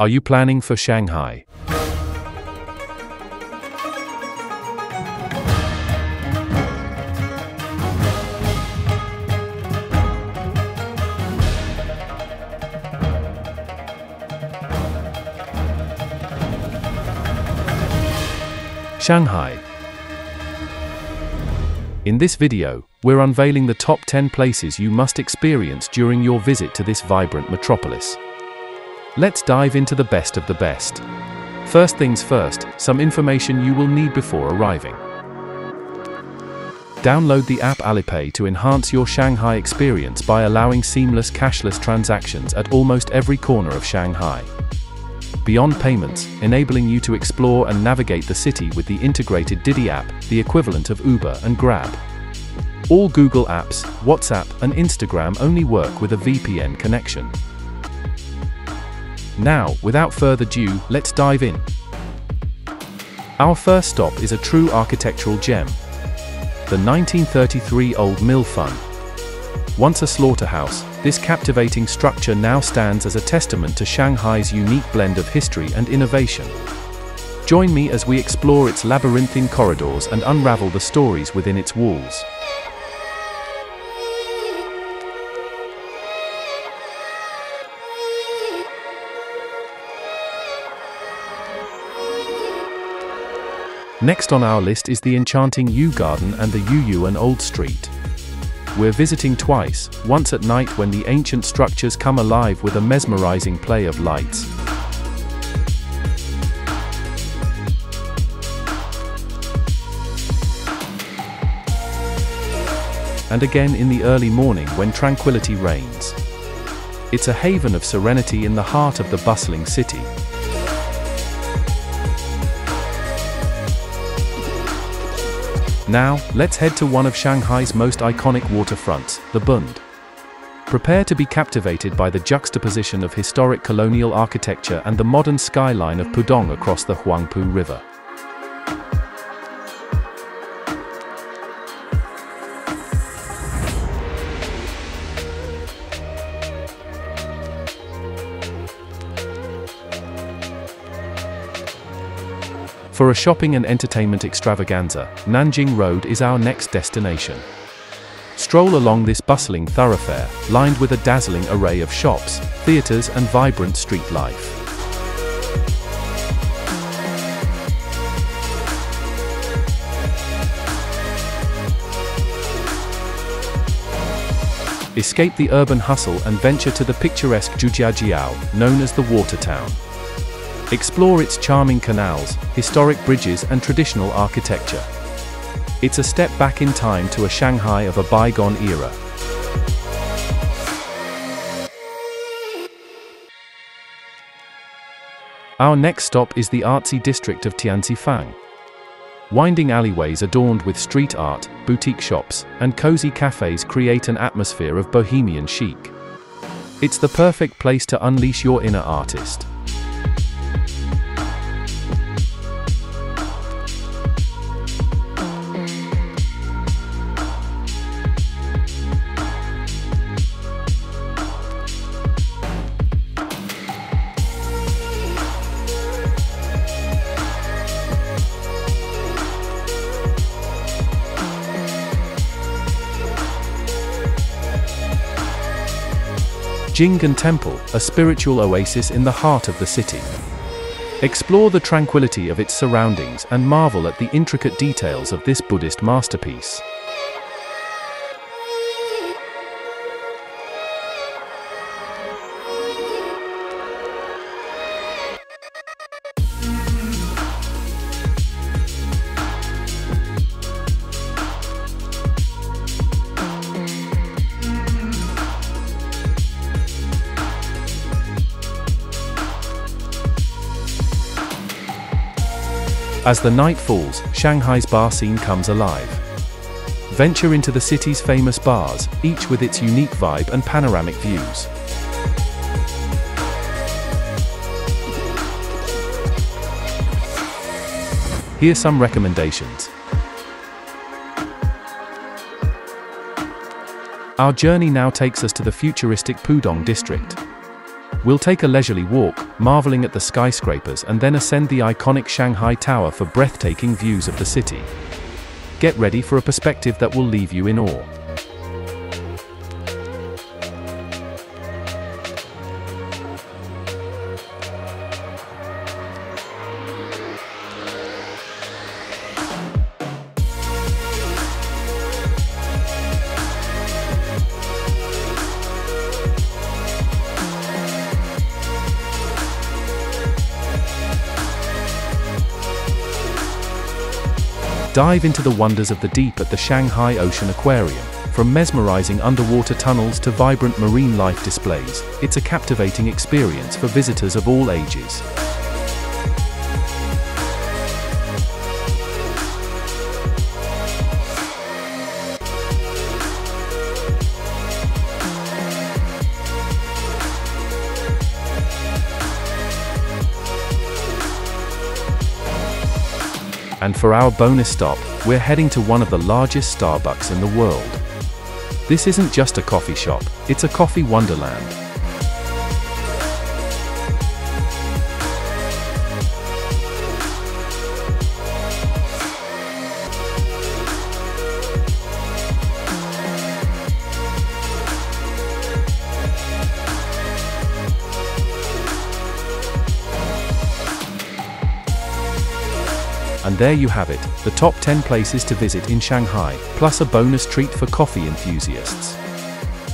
Are you planning for Shanghai? Shanghai. In this video, we're unveiling the top 10 places you must experience during your visit to this vibrant metropolis. Let's dive into the best of the best. First things first, some information you will need before arriving. Download the app Alipay to enhance your Shanghai experience by allowing seamless cashless transactions at almost every corner of Shanghai. Beyond payments, enabling you to explore and navigate the city with the integrated Didi app, the equivalent of Uber and Grab. All Google apps, WhatsApp, and Instagram only work with a VPN connection. Now, without further ado, let's dive in. Our first stop is a true architectural gem. The 1933 Old Millfun. Once a slaughterhouse, this captivating structure now stands as a testament to Shanghai's unique blend of history and innovation. Join me as we explore its labyrinthine corridors and unravel the stories within its walls. Next on our list is the enchanting Yu Garden and the Yuyuan Old Street. We're visiting twice, once at night when the ancient structures come alive with a mesmerizing play of lights. And again in the early morning when tranquility reigns. It's a haven of serenity in the heart of the bustling city. Now, let's head to one of Shanghai's most iconic waterfronts, the Bund. Prepare to be captivated by the juxtaposition of historic colonial architecture and the modern skyline of Pudong across the Huangpu River. For a shopping and entertainment extravaganza, Nanjing Road is our next destination. Stroll along this bustling thoroughfare, lined with a dazzling array of shops, theaters and vibrant street life. Escape the urban hustle and venture to the picturesque Zhujiajiao, known as the Water Town. Explore its charming canals, historic bridges and traditional architecture. It's a step back in time to a Shanghai of a bygone era. Our next stop is the artsy district of Tianzifang. Winding alleyways adorned with street art, boutique shops, and cozy cafes create an atmosphere of bohemian chic. It's the perfect place to unleash your inner artist. Jing'an Temple, a spiritual oasis in the heart of the city. Explore the tranquility of its surroundings and marvel at the intricate details of this Buddhist masterpiece. As the night falls, Shanghai's bar scene comes alive. Venture into the city's famous bars, each with its unique vibe and panoramic views. Here are some recommendations. Our journey now takes us to the futuristic Pudong district. We'll take a leisurely walk, marveling at the skyscrapers and then ascend the iconic Shanghai Tower for breathtaking views of the city. Get ready for a perspective that will leave you in awe. Dive into the wonders of the deep at the Shanghai Ocean Aquarium. From mesmerizing underwater tunnels to vibrant marine life displays, it's a captivating experience for visitors of all ages. And for our bonus stop, we're heading to one of the largest Starbucks in the world. This isn't just a coffee shop, it's a coffee wonderland. And there you have it, the top 10 places to visit in Shanghai, plus a bonus treat for coffee enthusiasts.